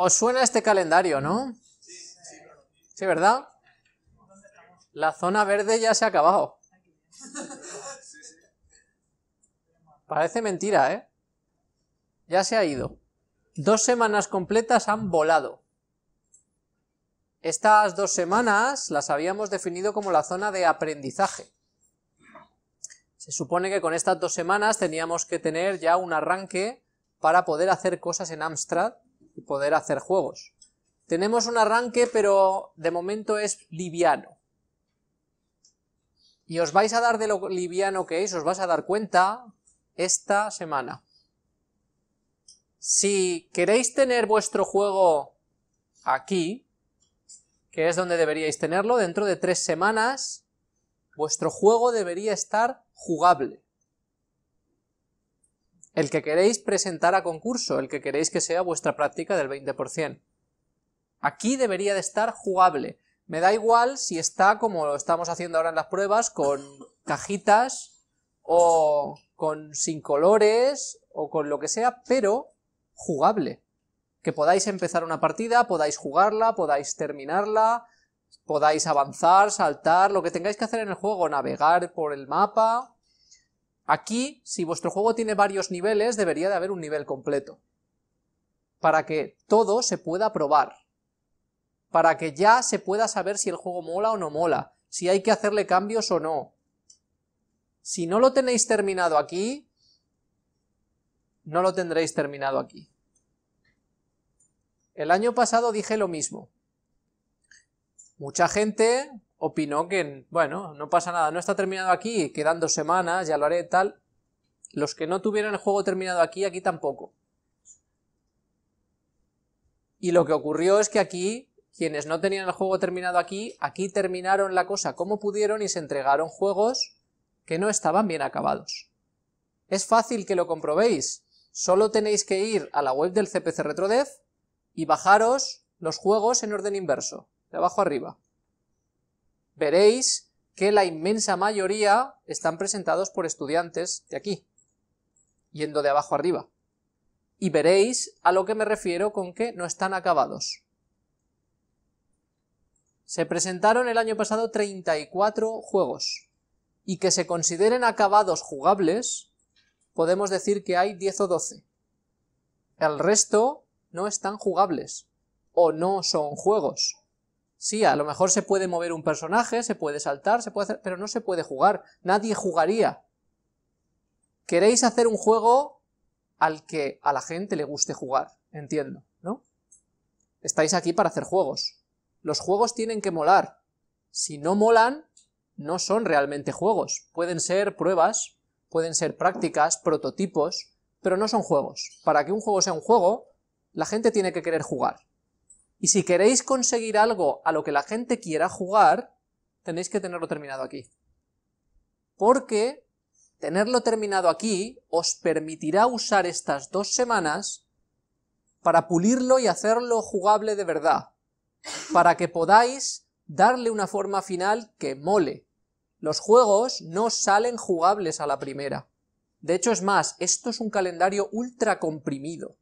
¿Os suena este calendario, no? Sí, ¿verdad? La zona verde ya se ha acabado. Parece mentira, ¿eh? Ya se ha ido. Dos semanas completas han volado. Estas dos semanas las habíamos definido como la zona de aprendizaje. Se supone que con estas dos semanas teníamos que tener ya un arranque para poder hacer cosas en Amstrad y poder hacer juegos. Tenemos un arranque, pero de momento es liviano. Y os vais a dar de lo liviano que es, os vais a dar cuenta esta semana. Si queréis tener vuestro juego aquí, que es donde deberíais tenerlo, dentro de tres semanas, vuestro juego debería estar jugable. El que queréis presentar a concurso, el que queréis que sea vuestra práctica del 20%. Aquí debería de estar jugable. Me da igual si está como lo estamos haciendo ahora en las pruebas, con cajitas o con sin colores o con lo que sea, pero jugable. Que podáis empezar una partida, podáis jugarla, podáis terminarla, podáis avanzar, saltar, lo que tengáis que hacer en el juego, navegar por el mapa. Aquí, si vuestro juego tiene varios niveles, debería de haber un nivel completo. Para que todo se pueda probar. Para que ya se pueda saber si el juego mola o no mola, si hay que hacerle cambios o no. Si no lo tenéis terminado aquí, no lo tendréis terminado aquí. El año pasado dije lo mismo. Mucha gente opinó que, bueno, no pasa nada, no está terminado aquí, quedan dos semanas, ya lo haré, tal. Los que no tuvieron el juego terminado aquí, aquí tampoco. Y lo que ocurrió es que aquí, quienes no tenían el juego terminado aquí, aquí terminaron la cosa como pudieron y se entregaron juegos que no estaban bien acabados. Es fácil que lo comprobéis, solo tenéis que ir a la web del CPC RetroDev y bajaros los juegos en orden inverso de abajo arriba. Veréis que la inmensa mayoría están presentados por estudiantes de aquí, yendo de abajo arriba. Y veréis a lo que me refiero con que no están acabados. Se presentaron el año pasado 34 juegos, y que se consideren acabados jugables, podemos decir que hay 10 o 12. El resto no están jugables, o no son juegos. Sí, a lo mejor se puede mover un personaje, se puede saltar, se puede hacer, pero no se puede jugar. Nadie jugaría. Queréis hacer un juego al que a la gente le guste jugar, entiendo, ¿no? Estáis aquí para hacer juegos. Los juegos tienen que molar. Si no molan, no son realmente juegos. Pueden ser pruebas, pueden ser prácticas, prototipos, pero no son juegos. Para que un juego sea un juego, la gente tiene que querer jugar. Y si queréis conseguir algo a lo que la gente quiera jugar, tenéis que tenerlo terminado aquí. Porque tenerlo terminado aquí os permitirá usar estas dos semanas para pulirlo y hacerlo jugable de verdad, para que podáis darle una forma final que mole. Los juegos no salen jugables a la primera. De hecho, es más, esto es un calendario ultra comprimido.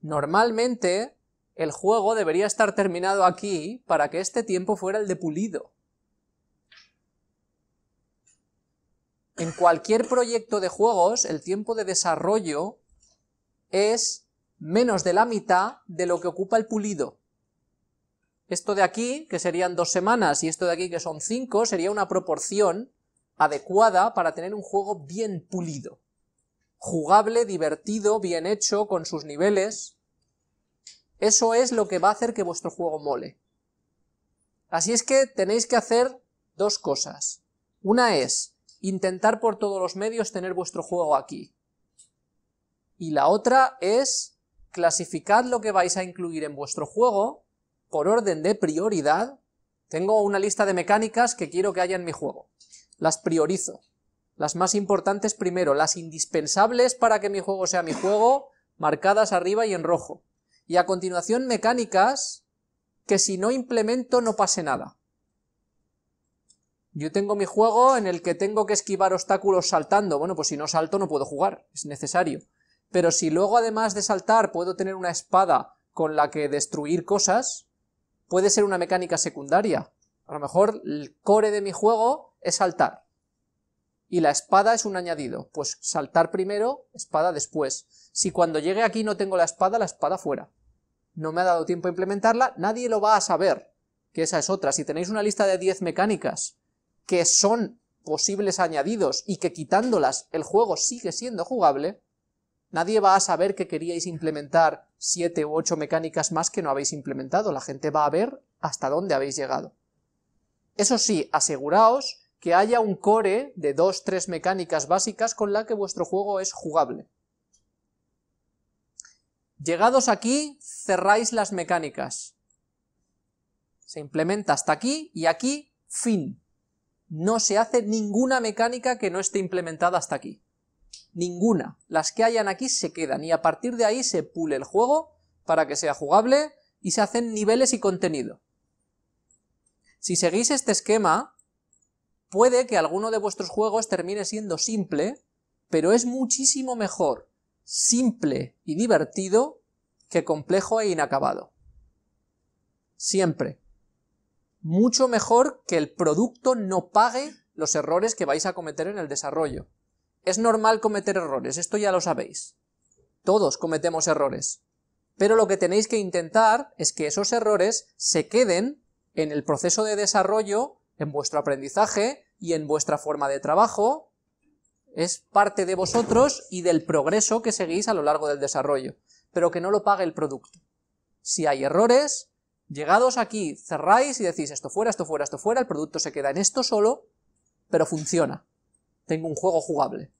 Normalmente, el juego debería estar terminado aquí para que este tiempo fuera el de pulido. En cualquier proyecto de juegos, el tiempo de desarrollo es menos de la mitad de lo que ocupa el pulido. Esto de aquí, que serían dos semanas, y esto de aquí, que son cinco, sería una proporción adecuada para tener un juego bien pulido. Jugable, divertido, bien hecho, con sus niveles, eso es lo que va a hacer que vuestro juego mole. Así es que tenéis que hacer dos cosas. Una es intentar por todos los medios tener vuestro juego aquí. Y la otra es clasificar lo que vais a incluir en vuestro juego por orden de prioridad. Tengo una lista de mecánicas que quiero que haya en mi juego. Las priorizo. Las más importantes primero, las indispensables para que mi juego sea mi juego, marcadas arriba y en rojo y a continuación mecánicas que si no implemento no pase nada. Yo tengo mi juego en el que tengo que esquivar obstáculos saltando, bueno, pues si no salto no puedo jugar, es necesario. Pero si luego además de saltar puedo tener una espada con la que destruir cosas puede ser una mecánica secundaria. A lo mejor el core de mi juego es saltar. Y la espada es un añadido. Pues saltar primero, espada después. Si cuando llegue aquí no tengo la espada, la espada fuera. No me ha dado tiempo a implementarla, nadie lo va a saber, que esa es otra. Si tenéis una lista de 10 mecánicas que son posibles añadidos y que quitándolas el juego sigue siendo jugable, nadie va a saber que queríais implementar 7 u 8 mecánicas más que no habéis implementado, la gente va a ver hasta dónde habéis llegado. Eso sí, aseguraos que haya un core de 2-3 mecánicas básicas con la que vuestro juego es jugable. Llegados aquí, cerráis las mecánicas. Se implementa hasta aquí y aquí, fin no se hace ninguna mecánica que no esté implementada hasta aquí. Ninguna. Las que hayan aquí se quedan y a partir de ahí se pule el juego para que sea jugable y se hacen niveles y contenido. Si seguís este esquema, puede que alguno de vuestros juegos termine siendo simple, pero es muchísimo mejor simple y divertido que complejo e inacabado. Siempre mucho mejor que el producto no pague los errores que vais a cometer en el desarrollo. Es normal cometer errores, esto ya lo sabéis. Todos cometemos errores. Pero lo que tenéis que intentar es que esos errores se queden en el proceso de desarrollo, en vuestro aprendizaje y en vuestra forma de trabajo. Es parte de vosotros y del progreso que seguís a lo largo del desarrollo, pero que no lo pague el producto. Si hay errores, Llegados aquí, cerráis y decís esto fuera, esto fuera, esto fuera, el producto se queda en esto solo, pero funciona. Tengo un juego jugable.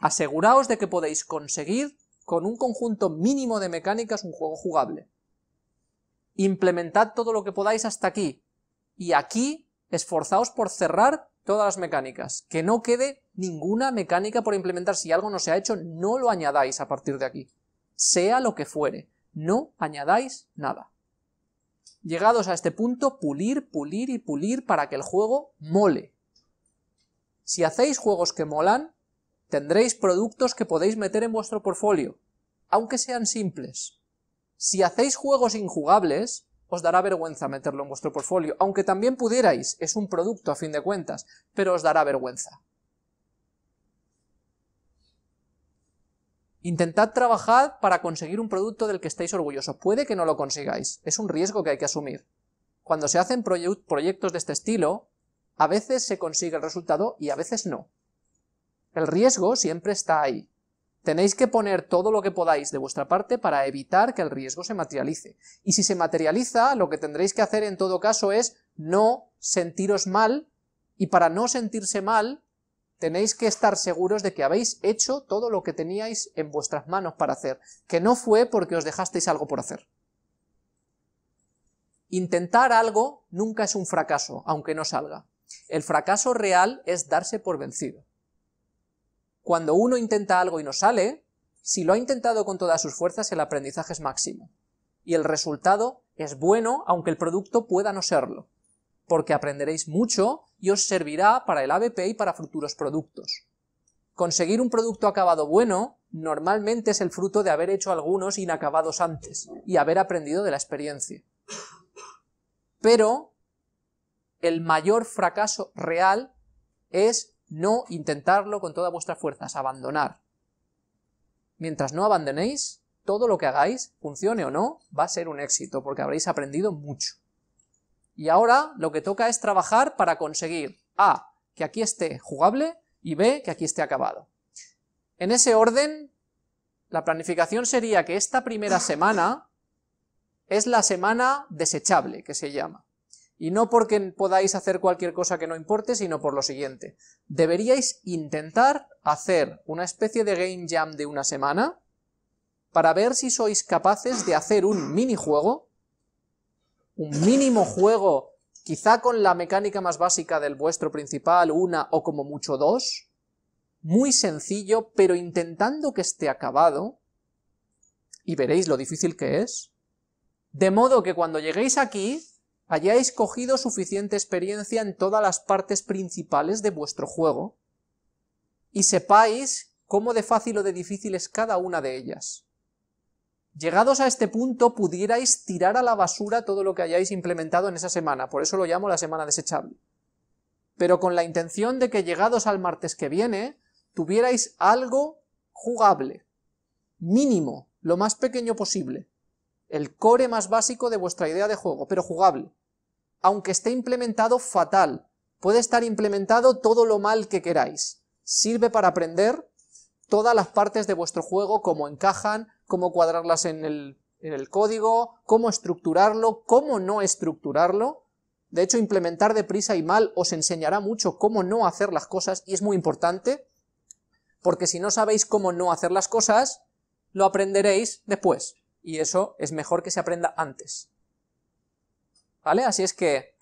Aseguraos de que podéis conseguir con un conjunto mínimo de mecánicas un juego jugable. Implementad todo lo que podáis hasta aquí. Y aquí esforzaos por cerrar todas las mecánicas. Que no quede ninguna mecánica por implementar. Si algo no se ha hecho, no lo añadáis a partir de aquí. Sea lo que fuere. No añadáis nada. Llegados a este punto, pulir, pulir y pulir para que el juego mole. Si hacéis juegos que molan, tendréis productos que podéis meter en vuestro portfolio, aunque sean simples. Si hacéis juegos injugables, os dará vergüenza meterlo en vuestro portfolio, aunque también pudierais, es un producto a fin de cuentas, pero os dará vergüenza. Intentad trabajar para conseguir un producto del que estéis orgullosos. Puede que no lo consigáis, es un riesgo que hay que asumir. Cuando se hacen proyectos de este estilo, a veces se consigue el resultado y a veces no. El riesgo siempre está ahí. Tenéis que poner todo lo que podáis de vuestra parte para evitar que el riesgo se materialice. Y si se materializa, lo que tendréis que hacer en todo caso es no sentiros mal, y para no sentirse mal, tenéis que estar seguros de que habéis hecho todo lo que teníais en vuestras manos para hacer, que no fue porque os dejasteis algo por hacer. Intentar algo nunca es un fracaso, aunque no salga. El fracaso real es darse por vencido. Cuando uno intenta algo y no sale, si lo ha intentado con todas sus fuerzas, el aprendizaje es máximo. Y el resultado es bueno, aunque el producto pueda no serlo porque aprenderéis mucho y os servirá para el ABP y para futuros productos. Conseguir un producto acabado bueno normalmente es el fruto de haber hecho algunos inacabados antes y haber aprendido de la experiencia. Pero el mayor fracaso real es no intentarlo con todas vuestras fuerzas, abandonar. Mientras no abandonéis, todo lo que hagáis, funcione o no, va a ser un éxito, porque habréis aprendido mucho. Y ahora lo que toca es trabajar para conseguir A, que aquí esté jugable y B, que aquí esté acabado. En ese orden, la planificación sería que esta primera semana es la semana desechable, que se llama. Y no porque podáis hacer cualquier cosa que no importe, sino por lo siguiente. Deberíais intentar hacer una especie de game jam de una semana para ver si sois capaces de hacer un minijuego un mínimo juego, quizá con la mecánica más básica del vuestro principal, una o como mucho dos, muy sencillo, pero intentando que esté acabado, y veréis lo difícil que es, de modo que cuando lleguéis aquí, hayáis cogido suficiente experiencia en todas las partes principales de vuestro juego, y sepáis cómo de fácil o de difícil es cada una de ellas. Llegados a este punto, pudierais tirar a la basura todo lo que hayáis implementado en esa semana, por eso lo llamo la semana desechable. Pero con la intención de que llegados al martes que viene, tuvierais algo jugable, mínimo, lo más pequeño posible, el core más básico de vuestra idea de juego, pero jugable. Aunque esté implementado fatal, puede estar implementado todo lo mal que queráis. Sirve para aprender todas las partes de vuestro juego, cómo encajan, cómo cuadrarlas en el, código, cómo estructurarlo, cómo no estructurarlo. De hecho, implementar deprisa y mal os enseñará mucho cómo no hacer las cosas, y es muy importante, porque si no sabéis cómo no hacer las cosas, lo aprenderéis después, y eso es mejor que se aprenda antes. Así es que,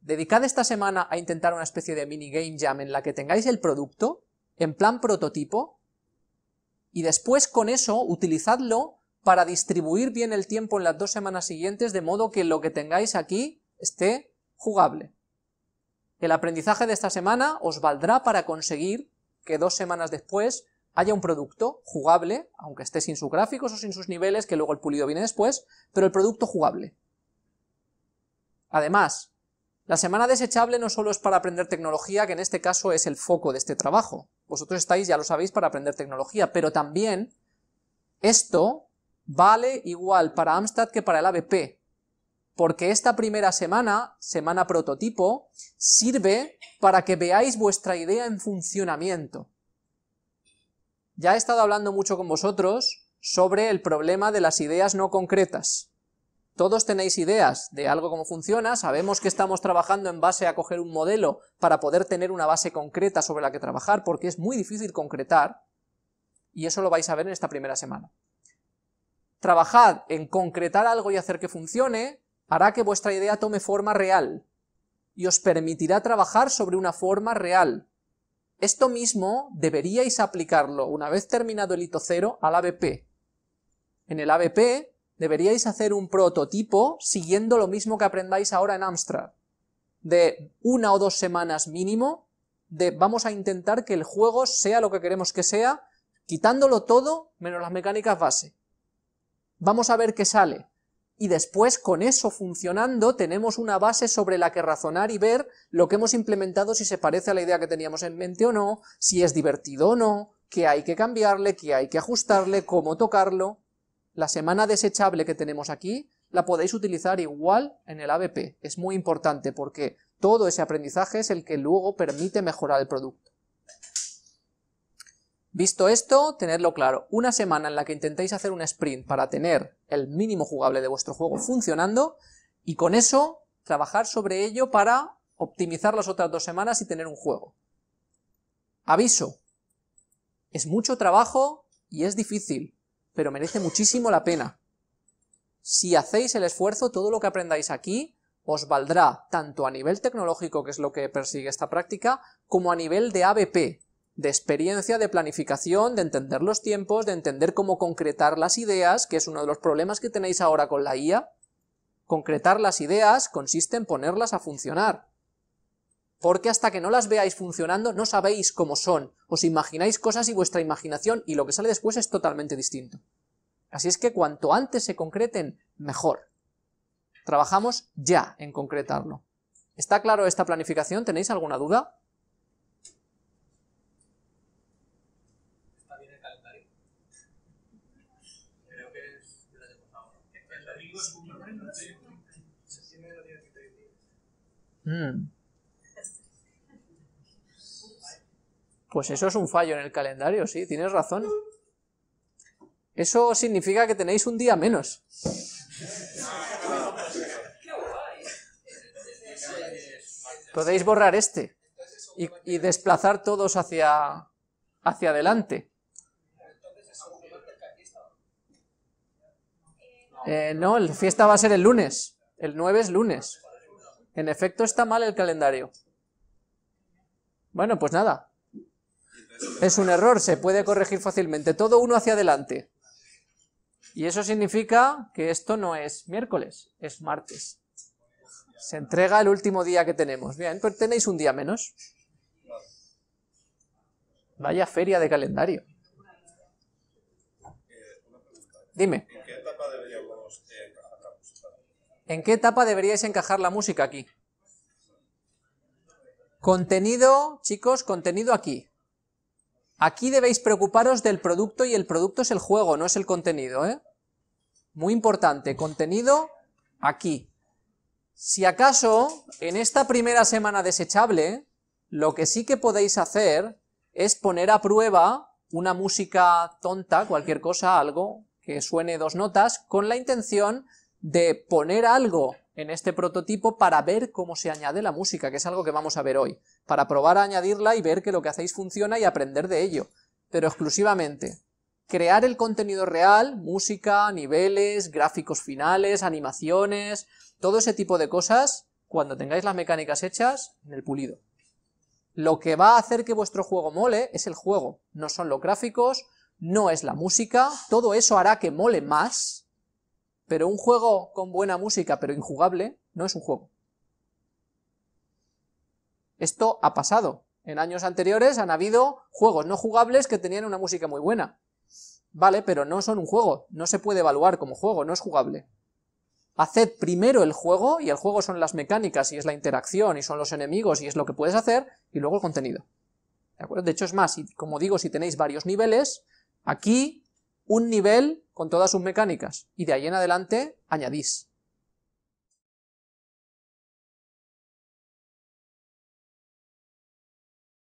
dedicad esta semana a intentar una especie de mini game jam en la que tengáis el producto, en plan prototipo, y después con eso utilizadlo para distribuir bien el tiempo en las dos semanas siguientes, de modo que lo que tengáis aquí esté jugable. El aprendizaje de esta semana os valdrá para conseguir que dos semanas después haya un producto jugable, aunque esté sin sus gráficos o sin sus niveles, que luego el pulido viene después, pero el producto jugable. Además, la semana desechable no solo es para aprender tecnología, que en este caso es el foco de este trabajo. Vosotros estáis, ya lo sabéis, para aprender tecnología, pero también esto vale igual para Amstrad que para el ABP, porque esta primera semana, semana prototipo, sirve para que veáis vuestra idea en funcionamiento. Ya he estado hablando mucho con vosotros sobre el problema de las ideas no concretas. Todos tenéis ideas de algo cómo funciona, sabemos que estamos trabajando en base a coger un modelo para poder tener una base concreta sobre la que trabajar, porque es muy difícil concretar, y eso lo vais a ver en esta primera semana. Trabajad en concretar algo y hacer que funcione, hará que vuestra idea tome forma real, y os permitirá trabajar sobre una forma real. Esto mismo deberíais aplicarlo, una vez terminado el hito cero, al ABP. En el ABP deberíais hacer un prototipo siguiendo lo mismo que aprendáis ahora en Amstrad, de una o dos semanas mínimo, de vamos a intentar que el juego sea lo que queremos que sea, quitándolo todo menos las mecánicas base. Vamos a ver qué sale, y después con eso funcionando tenemos una base sobre la que razonar y ver lo que hemos implementado si se parece a la idea que teníamos en mente o no, si es divertido o no, qué hay que cambiarle, qué hay que ajustarle, cómo tocarlo la semana desechable que tenemos aquí la podéis utilizar igual en el ABP. Es muy importante porque todo ese aprendizaje es el que luego permite mejorar el producto. Visto esto, tenedlo claro, una semana en la que intentéis hacer un sprint para tener el mínimo jugable de vuestro juego funcionando, y con eso trabajar sobre ello para optimizar las otras dos semanas y tener un juego. Aviso, es mucho trabajo y es difícil, pero merece muchísimo la pena. Si hacéis el esfuerzo, todo lo que aprendáis aquí os valdrá tanto a nivel tecnológico, que es lo que persigue esta práctica, como a nivel de ABP, de experiencia, de planificación, de entender los tiempos, de entender cómo concretar las ideas, que es uno de los problemas que tenéis ahora con la IA. Concretar las ideas consiste en ponerlas a funcionar porque hasta que no las veáis funcionando no sabéis cómo son, os imagináis cosas y vuestra imaginación y lo que sale después es totalmente distinto. Así es que cuanto antes se concreten, mejor. Trabajamos ya en concretarlo. ¿Está claro esta planificación? ¿Tenéis alguna duda? Mm. Pues eso es un fallo en el calendario, sí, tienes razón. Eso significa que tenéis un día menos. Podéis borrar este y, desplazar todos hacia, hacia adelante. Eh, no, la fiesta va a ser el lunes. El 9 es lunes. En efecto está mal el calendario. Bueno, pues nada, es un error, se puede corregir fácilmente. Todo uno hacia adelante. Y eso significa que esto no es miércoles, es martes. Se entrega el último día que tenemos. Bien, pues tenéis un día menos. Vaya feria de calendario. Dime. ¿En qué etapa deberíais encajar la música aquí? Contenido, chicos, contenido aquí. Aquí debéis preocuparos del producto y el producto es el juego, no es el contenido, ¿eh? Muy importante, contenido aquí. Si acaso, en esta primera semana desechable, lo que sí que podéis hacer es poner a prueba una música tonta, cualquier cosa, algo que suene dos notas, con la intención de poner algo en este prototipo para ver cómo se añade la música, que es algo que vamos a ver hoy, para probar a añadirla y ver que lo que hacéis funciona y aprender de ello, pero exclusivamente. Crear el contenido real, música, niveles, gráficos finales, animaciones, todo ese tipo de cosas, cuando tengáis las mecánicas hechas, en el pulido. Lo que va a hacer que vuestro juego mole es el juego, no son los gráficos, no es la música, todo eso hará que mole más, pero un juego con buena música pero injugable no es un juego. Esto ha pasado. En años anteriores han habido juegos no jugables que tenían una música muy buena. Vale, pero no son un juego, no se puede evaluar como juego, no es jugable. Haced primero el juego, y el juego son las mecánicas, y es la interacción, y son los enemigos, y es lo que puedes hacer, y luego el contenido. ¿De acuerdo? De hecho es más, como digo, si tenéis varios niveles, aquí un nivel con todas sus mecánicas, y de ahí en adelante añadís.